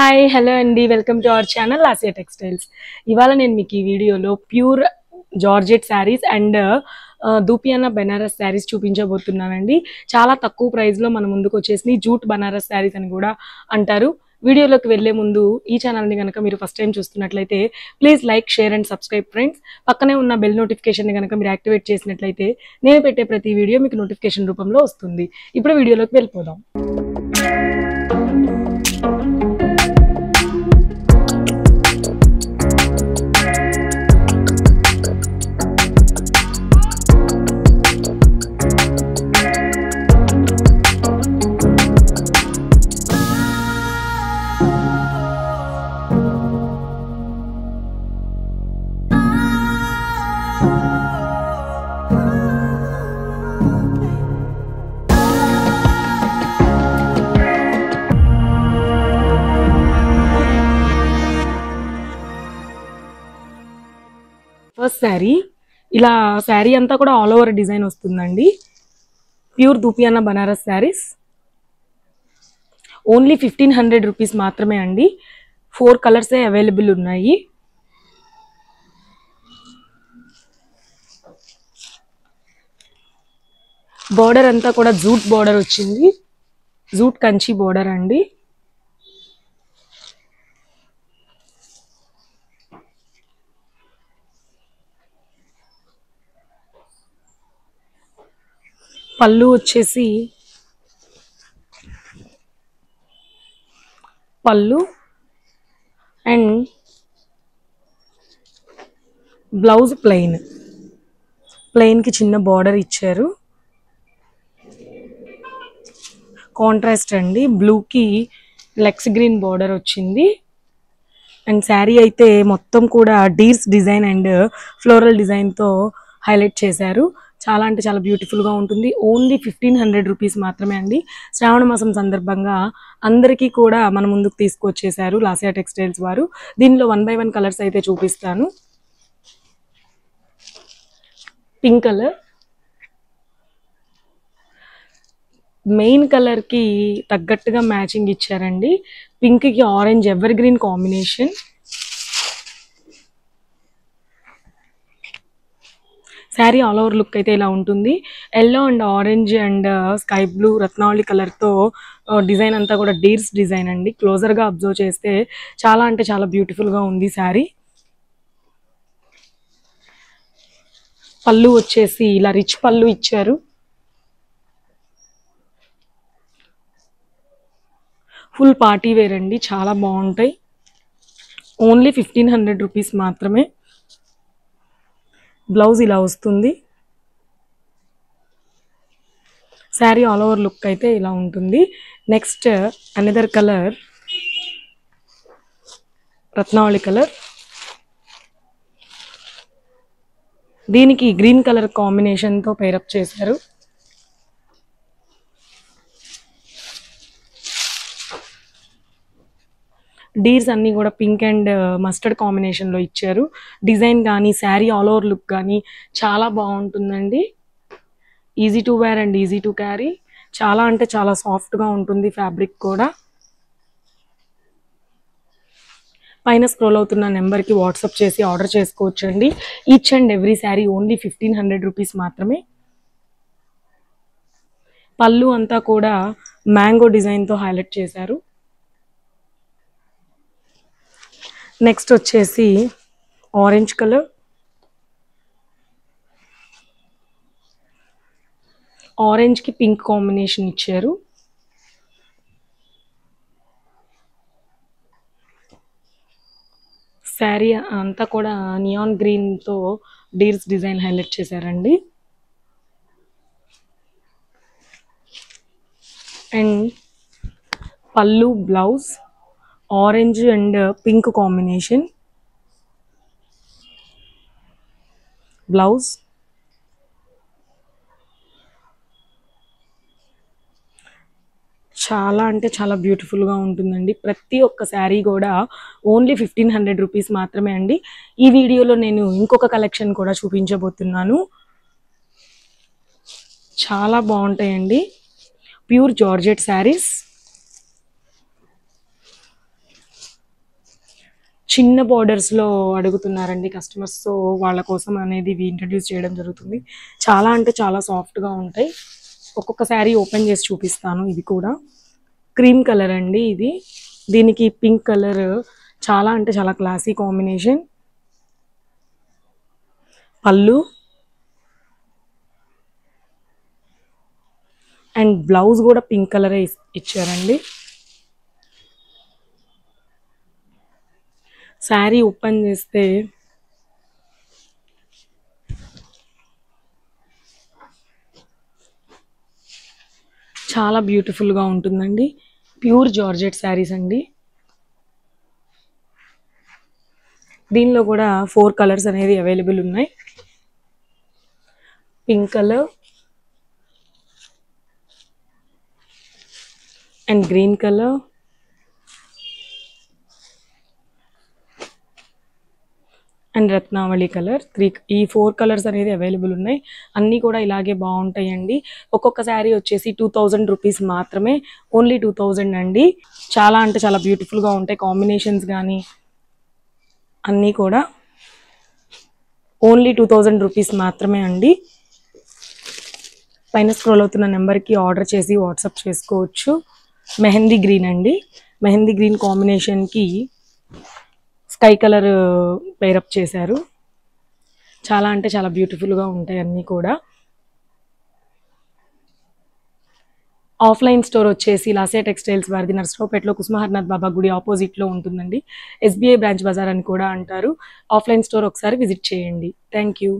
Hi hello అండి. Welcome to our channel Asia textiles ఇవాళ నేను మీకు ఈ వీడియోలో ప్యూర్ జార్జెట్ శారీస్ అండ్ దూపియానా బెనారస్ శారీస్ చూపించబోతున్నానండి. చాలా తక్కువ ప్రైస్లో మన ముందుకు వచ్చేసి జూట్ బనారస్ శారీస్ అని కూడా అంటారు. వీడియోలోకి వెళ్ళే ముందు ఈ ఛానల్ని కనుక మీరు ఫస్ట్ టైం చూస్తున్నట్లయితే please like share and subscribe friends పక్కనే ఉన్న బెల్ నోటిఫికేషన్ని కనుక మీరు యాక్టివేట్ చేసినట్లయితే నేను పెట్టే ప్రతి వీడియో మీకు నోటిఫికేషన్ రూపంలో వస్తుంది. ఇప్పుడు వీడియోలోకి వెళ్ళిపోదాం. First saree. ఇలా శారీ అంతా కూడా ఆల్ ఓవర్ డిజైన్ వస్తుందండి. Pure దూపియానా Banaras sarees. Only fifteen hundred rupees మాత్రమే అండి. ఫోర్ కలర్సే అవైలబుల్ ఉన్నాయి. బార్డర్ అంతా కూడా జూట్ బార్డర్ వచ్చింది. జూట్ కంచి బార్డర్ అండి. పళ్ళు వచ్చేసి పళ్ళు అండ్ బ్లౌజ్ ప్లెయిన్. ప్లెయిన్కి చిన్న బార్డర్ ఇచ్చారు. కాంట్రాస్ట్ అండి. బ్లూకి లెక్స్ గ్రీన్ బార్డర్ వచ్చింది. అండ్ శారీ అయితే మొత్తం కూడా డీర్స్ డిజైన్ అండ్ ఫ్లోరల్ డిజైన్తో హైలైట్ చేశారు. చాలా అంటే చాలా బ్యూటిఫుల్గా ఉంటుంది. ఓన్లీ ఫిఫ్టీన్ హండ్రెడ్ రూపీస్ మాత్రమే అండి. శ్రావణ మాసం సందర్భంగా అందరికీ కూడా మన ముందుకు తీసుకొచ్చేసారు లాసియా టెక్స్టైల్స్ వారు. దీనిలో వన్ బై వన్ కలర్స్ అయితే చూపిస్తాను. పింక్ కలర్ మెయిన్ కలర్కి తగ్గట్టుగా మ్యాచింగ్ ఇచ్చారండి. పింక్కి orange ever green combination saree all over look అయితే ఇలా ఉంటుంది. Yellow and orange and sky blue రత్నావళి కలర్తో డిజైన్ uh, అంతా కూడా డీర్స్ డిజైన్ అండి. క్లోజర్గా అబ్జర్వ్ చేస్తే చాలా అంటే చాలా బ్యూటిఫుల్గా ఉంది శారీ పళ్ళు వచ్చేసి ఇలా రిచ్ పళ్ళు ఇచ్చారు. ఫుల్ పార్టీ వేర్ అండి. చాలా బాగుంటాయి. ఓన్లీ ఫిఫ్టీన్ హండ్రెడ్ రూపీస్ మాత్రమే. బ్లౌజ్ ఇలా వస్తుంది. శారీ ఆల్ ఓవర్ లుక్ అయితే ఇలా ఉంటుంది. నెక్స్ట్ అనదర్ కలర్ రత్నావళి కలర్. దీనికి గ్రీన్ కలర్ కాంబినేషన్తో పేరప్ చేశారు. డీర్స్ అన్నీ కూడా పింక్ అండ్ మస్టర్డ్ కాంబినేషన్లో ఇచ్చారు. డిజైన్ కానీ శారీ ఆల్ ఓవర్ లుక్ కానీ చాలా బాగుంటుందండి. Easy to wear and easy to carry చాలా అంటే చాలా సాఫ్ట్గా ఉంటుంది ఫ్యాబ్రిక్ కూడా. పైన స్క్రోల్ అవుతున్న నెంబర్కి వాట్సాప్ చేసి ఆర్డర్ చేసుకోవచ్చు అండి each and every saree only fifteen hundred rupees మాత్రమే. పళ్ళు అంతా కూడా మ్యాంగో డిజైన్తో హైలైట్ చేశారు. నెక్స్ట్ వచ్చేసి ఆరెంజ్ కలర్. ఆరెంజ్కి పింక్ కాంబినేషన్ ఇచ్చారు. శారీ అంతా కూడా నియాన్ గ్రీన్తో డీర్స్ డిజైన్ హైలైట్ చేశారండి. అండ్ పళ్ళు blouse orange and pink combination blouse చాలా అంటే చాలా బ్యూటిఫుల్గా ఉంటుందండి. ప్రతి ఒక్క శారీ కూడా ఓన్లీ ఫిఫ్టీన్ హండ్రెడ్ రూపీస్ మాత్రమే అండి. ఈ వీడియోలో నేను ఇంకొక కలెక్షన్ కూడా చూపించబోతున్నాను. చాలా బాగుంటాయండి. ప్యూర్ జార్జెట్ శారీస్ చిన్న బోర్డర్స్లో అడుగుతున్నారండి కస్టమర్స్ సో వాళ్ళ కోసం అనేది ఇవి ఇంట్రడ్యూస్ చేయడం జరుగుతుంది. చాలా అంటే చాలా సాఫ్ట్గా ఉంటాయి. ఒక్కొక్క శారీ ఓపెన్ చేసి చూపిస్తాను. ఇది కూడా క్రీమ్ కలర్ అండి ఇది. దీనికి పింక్ కలర్ చాలా అంటే చాలా క్లాసీ కాంబినేషన్ పళ్ళు. అండ్ బ్లౌజ్ కూడా పింక్ కలరే ఇచ్చారండి. శారీ ఓపెన్ చేస్తే చాలా బ్యూటిఫుల్గా ఉంటుందండి. ప్యూర్ జార్జెట్ శారీస్ అండి. దీనిలో కూడా ఫోర్ కలర్స్ అనేది అవైలబుల్ ఉన్నాయి. Pink colour and green colour and రత్నావళి కలర్. త్రీ ఈ ఫోర్ కలర్స్ అనేది అవైలబుల్ ఉన్నాయి. అన్నీ కూడా ఇలాగే బాగుంటాయండి. ఒక్కొక్క శారీ వచ్చేసి టూ థౌజండ్ రూపీస్ మాత్రమే. ఓన్లీ టూ థౌజండ్ అండి. చాలా అంటే చాలా బ్యూటిఫుల్గా ఉంటాయి. కాంబినేషన్స్ కానీ అన్నీ కూడా ఓన్లీ టూ థౌజండ్ రూపీస్ మాత్రమే అండి. పైన స్క్రోల్ అవుతున్న నెంబర్కి ఆర్డర్ చేసి వాట్సాప్ చేసుకోవచ్చు. మెహందీ గ్రీన్ అండి. మెహందీ గ్రీన్ కాంబినేషన్కి స్కై కలర్ పేరప్ చేశారు. చాలా అంటే చాలా బ్యూటిఫుల్గా ఉంటాయి అన్నీ కూడా. ఆఫ్లైన్ స్టోర్ వచ్చేసి లాసియా టెక్స్టైల్స్ వారిది నర్సరావుపేటలో కుసుమహర్నాథ్ బాబా గుడి ఆపోజిట్లో ఉంటుందండి. ఎస్బీఐ బ్రాంచ్ బజార్ అని కూడా అంటారు. ఆఫ్లైన్ స్టోర్ ఒకసారి విజిట్ చేయండి. Thank you